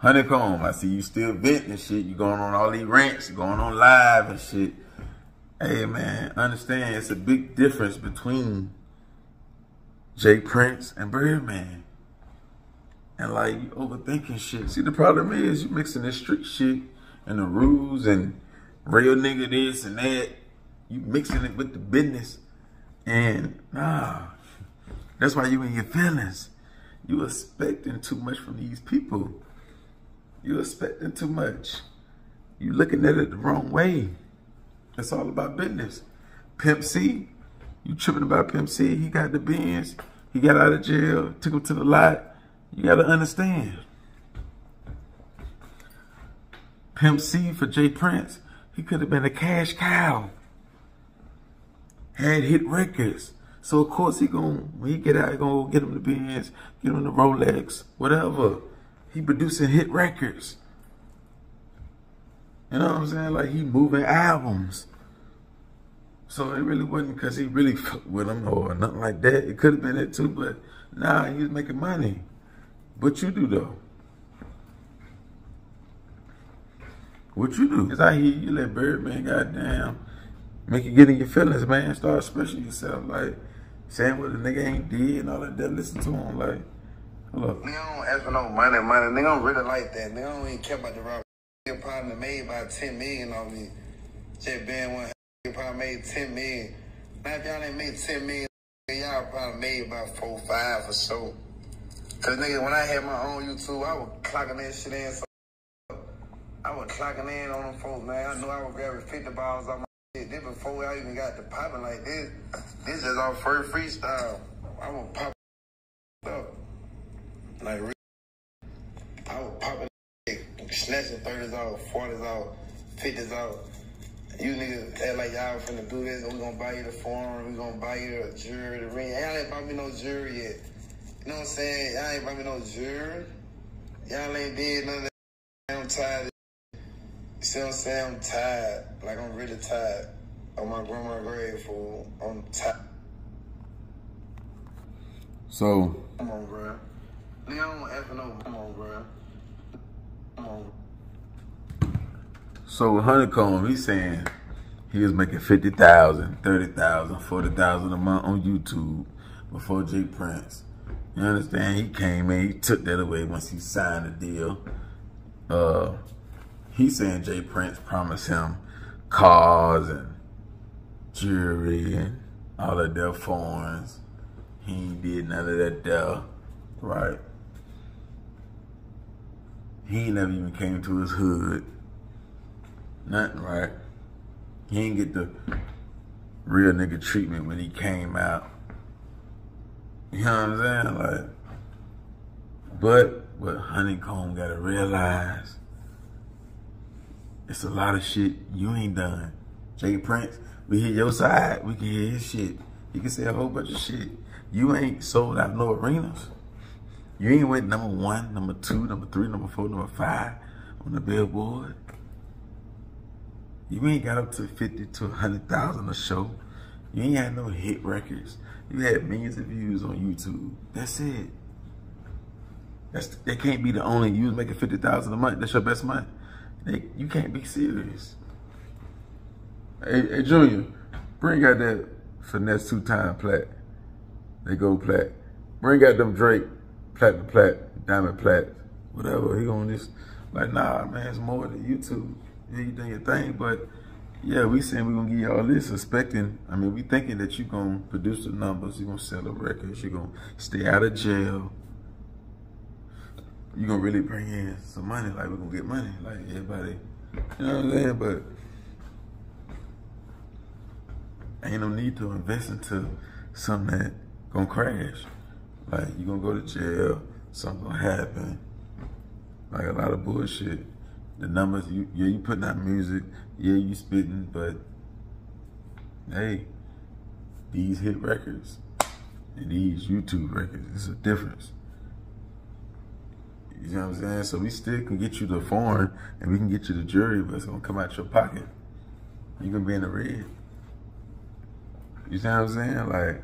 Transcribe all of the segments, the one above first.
Honeycomb, I see you still venting shit. You going on all these rants, going on live and shit. Hey man, understand it's a big difference between J. Prince and Birdman. And like you overthinking shit. See the problem is you mixing this street shit and the rules and real nigga this and that. You mixing it with the business. And nah. That's why you in your feelings. You expecting too much from these people. You expecting too much. You looking at it the wrong way. It's all about business. Pimp C, you tripping about Pimp C. He got the Benz. He got out of jail, took him to the lot. You got to understand. Pimp C for J. Prince, he could have been a cash cow. Had hit records. So of course he gonna when he get out, he gonna get him the Benz, get him the Rolex, whatever. He producing hit records. You know what I'm saying? Like he moving albums. So it really wasn't because he really fucked with him or nothing like that. It could have been it too, but nah, he was making money. What you do though? What you do? Cause I hear you let Birdman goddamn make you get in your feelings, man. Start expressing yourself. Like saying what the nigga ain't did and all. That listen to him like, Nigga don't ask for no money, money. Nigga don't really like that. Nigga don't even care about the rock. Nigga probably made about 10 million on me. Just being one nigga probably made 10 million. Now if y'all ain't made 10 million, y'all probably made about four, five or so. Cause nigga, when I had my own YouTube, I was clocking that shit in. So I was clocking in on them folks, man. I knew I was grabbing 50 balls on my shit. This before I even got to popping like this. This is our first freestyle. I was popping. Like. I was popping snatching 30s out, 40s out, 50s out. You niggas act like y'all finna do this. We gonna buy you the form. We gonna buy you a jury, the ring. Y'all ain't buy me no jury yet. You know what I'm saying? Y'all ain't buy me no jury. Y'all ain't did none of that. I'm tired. You see what I'm saying? I'm tired. Like I'm really tired. On my grandma's grave, fool. I'm tired. So Come on, bro. Nigga, I don't bro. Come on. So Honeycomb, he's saying he was making 50,000, 30,000, 40,000 a month on YouTube before J. Prince. You understand? He came in, he took that away once he signed the deal. Uh, he's saying J. Prince promised him cars and jewelry and all of their phones. He did none of that there, right? He never even came to his hood. Nothing, right? He ain't get the real nigga treatment when he came out. You know what I'm saying? Like, but what Honeycomb gotta realize, it's a lot of shit you ain't done. J. Prince, we hear your side, we can hear his shit. He can say a whole bunch of shit. You ain't sold out no arenas. You ain't went number one, number two, number three, number four, number five on the billboard. You ain't got up to 50 to 100,000 a show. You ain't had no hit records. You had millions of views on YouTube. That's it. That's That can't be the only, you making 50,000 a month. That's your best month. They, you can't be serious. Hey, hey, Junior, bring out that finesse two-time plat. They go plat. Bring out them Drake, platinum plat, diamond plat, whatever. He on just like, nah, man, it's more than YouTube. Yeah, you doing your thing, but yeah, we saying we gonna give you all this, expecting. I mean, we thinking that you gonna produce the numbers, you gonna sell the records, you gonna stay out of jail. You gonna really bring in some money, like we gonna get money, like everybody. You know what I'm saying? But ain't no need to invest into something that gonna crash. Like you're gonna go to jail, something gonna happen. Like a lot of bullshit. The numbers, you yeah, you putting out music, yeah, you spitting, but hey, these hit records and these YouTube records, it's a difference. You know what I'm saying? So we still can get you the foreign and we can get you the jury, but it's gonna come out your pocket. You gonna be in the red. You see what I'm saying? Like,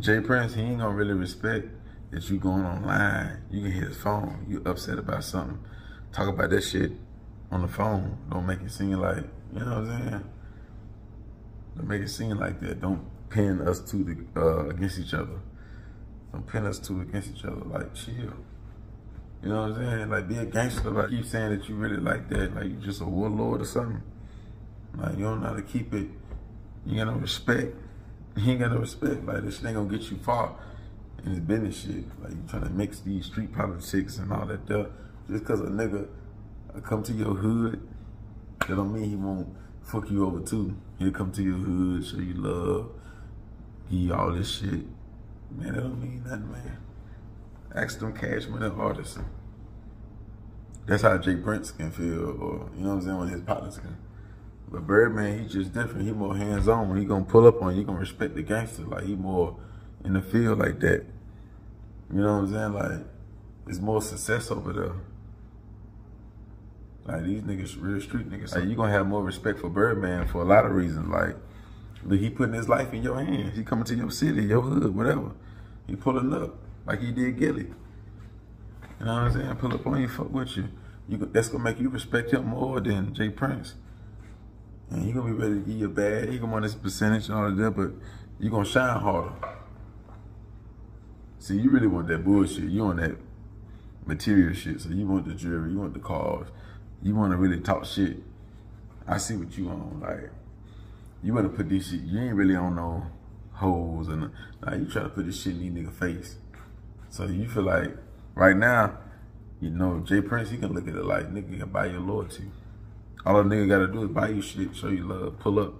J. Prince, he ain't gonna really respect that you going online. You can hit his phone. You upset about something. talk about that shit on the phone. Don't make it seem like, you know what I'm saying? Don't make it seem like that. Don't pin us two uh, against each other. Don't pin us two against each other. Like, chill. You know what I'm saying? Like, be a gangster. Like, keep saying that you really like that. Like, you just a warlord or something. Like, you don't know how to keep it. You got no respect. You ain't got no respect. Like, this shit ain't gonna get you far in this business shit. Like, you trying to mix these street politics and all that stuff. Just cause a nigga uh, come to your hood, that don't mean he won't fuck you over too. He'll come to your hood, show you love, give you all this shit. Man, that don't mean nothing, man. Ask them cash money artists. That's how J. Prince can feel, or you know what I'm saying, when his partners can. But Birdman, he just different. He more hands on. When he gonna pull up on you. He gonna respect the gangster. Like he more in the field like that. You know what I'm saying? Like it's more success over there. Like these niggas, real street niggas. Like you gonna have more respect for Birdman for a lot of reasons. Like, look, he putting his life in your hands. He coming to your city, your hood, whatever. He pulling up like he did Gillie. You know what I'm saying? Pull up on you, fuck with you. You that's gonna make you respect him more than J. Prince. And he gonna be ready to give you a bad. He gonna want his percentage and all of that, but you're gonna shine harder. See, you really want that bullshit. You want that material shit. So you want the jewelry, you want the cars you want to really talk shit, I see what you on. Like, you want to put this shit, you ain't really on no holes and like you try to put this shit in these nigga face. So you feel like right now, you know, J. Prince, he can look at it like nigga can buy your loyalty. All a nigga gotta do is buy you shit, show you love, pull up.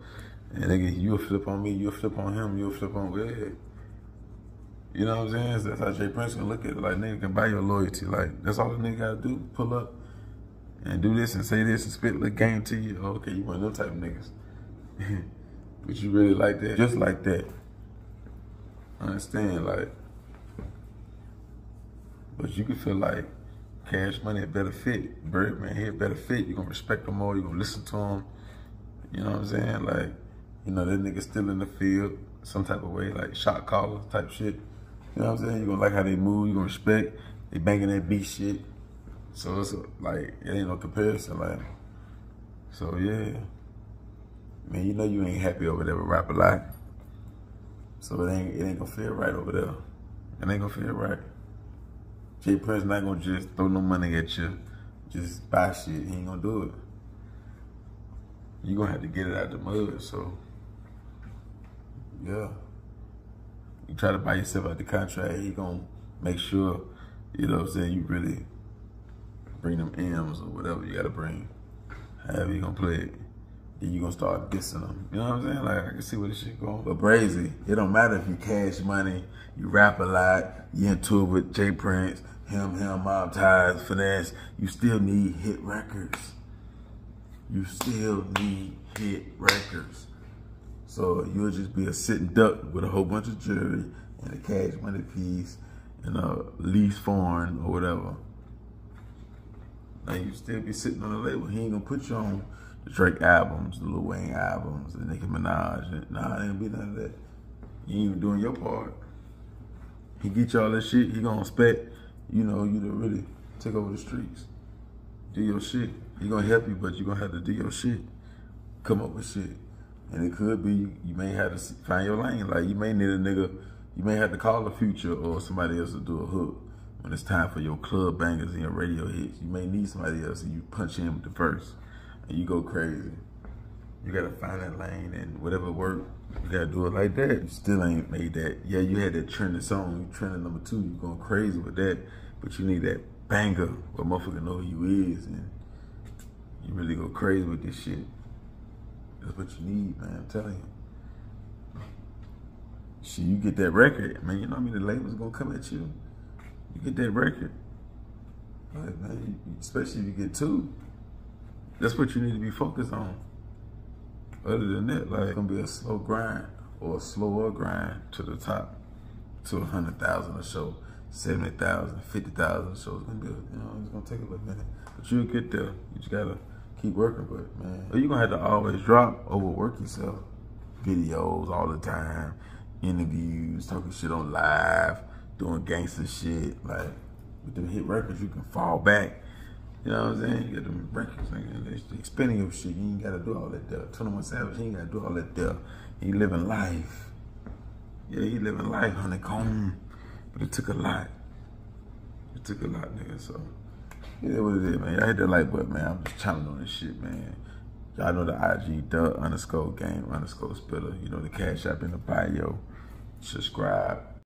And nigga, you'll flip on me, you'll flip on him, you'll flip on Red. You know what I'm saying? That's how J. Prince can look at it. Like nigga can buy your loyalty. Like that's all the nigga gotta do, pull up and do this and say this and spit the game to you. Oh, okay, you one of them type of niggas. but you really like that? Just like that. Understand, like, but you can feel like cash money a better fit. Birdman here better fit. you gonna respect him more, you gonna listen to him. You know what I'm saying? Like, you know, that nigga still in the field some type of way, like shot caller type shit. You know what I'm saying? you gonna like how they move, you gonna respect. They banging that beat shit. So it's like, it ain't no comparison. Like, so yeah. Man, you know you ain't happy over there with Rap-A-Lot. So it ain't, it ain't gonna feel right over there. It ain't gonna feel right. J. Prince not gonna just throw no money at you, just buy shit. He ain't gonna do it. You gonna have to get it out the mud, so yeah. You try to buy yourself out the contract, he gonna make sure, you know what I'm saying, you really bring them M's or whatever you gotta bring. However you gonna play it. Then you gonna start dissing them. You know what I'm saying? Like I can see where this shit going. But Brazy, it don't matter if you cash money, you Rap-A-Lot, you into it with J. Prince, him, him, mob ties, finesse. You still need hit records. You still need hit records. So you'll just be a sitting duck with a whole bunch of jewelry and a cash money piece and a lease foreign or whatever. Now you still be sitting on the label. He ain't gonna put you on the Drake albums, the Lil Wayne albums, the Nicki Minaj. Nah, it ain't be none of that. You ain't even doing your part. He get you all that shit. He gonna expect, you know, you to really take over the streets. Do your shit. He gonna help you, but you gonna have to do your shit. Come up with shit. And it could be you may have to find your lane. Like you may need a nigga, you may have to call the future or somebody else to do a hook when it's time for your club bangers and your radio hits, you may need somebody else and you punch with the verse and you go crazy. You gotta find that lane and whatever work, you gotta do it like that. You still ain't made that. Yeah, you had that trending song, you trending number two, you going crazy with that, but you need that banger where motherfucker know who you is and you really go crazy with this shit. That's what you need, man, I'm telling you. Shit, you get that record, man, you know I mean, the labels gonna come at you? you get that record, like, man, especially if you get two, that's what you need to be focused on. Other than that, like, it's gonna be a slow grind or a slower grind to the top to a hundred thousand a show, 70,000, 50,000 a show. It's gonna be, you know, it's gonna take a little minute, but you'll get there. You just gotta keep working, but man, you're gonna have to always drop, overwork yourself. Videos all the time, interviews, talking shit on live, doing gangster shit. Like with them hit records, you can fall back You know what I'm saying? You got them records, nigga. They spinning your shit. You ain't gotta do all that there. 21 Savage, he ain't gotta do all that there. He living life. Yeah, he living life, honeycomb. But it took a lot. It took a lot, nigga. So, yeah, what it is, man. Y'all hit that like button, man. I'm just challenging on this shit, man. Y'all know the IG, the underscore game underscore spitter. You know the cash app in the bio. Subscribe.